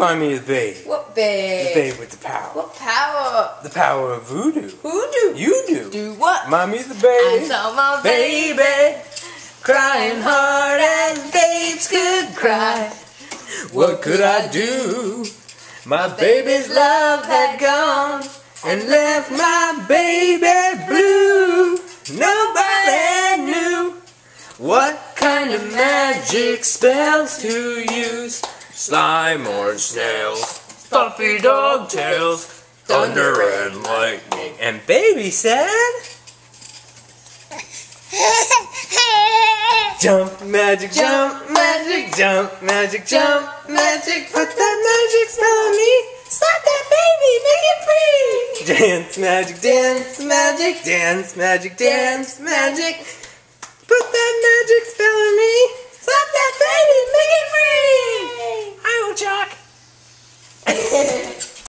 remind me of the babe. What The babe? babe with the power. What power? The power of voodoo. Who do? You do. Do what? Of the I saw my Baby, baby crying hard as babes could cry. what could I do? My baby's love had gone and left my baby blue. Nobody knew what kind of magic spells to use. Slime or snails, stuffy dog tails, thunder and lightning. And baby said, Jump, magic, jump, magic, jump, magic, jump, magic. Put that magic spell on me. Stop that baby, make it free. Dance, magic, dance, magic, dance, magic, dance, magic.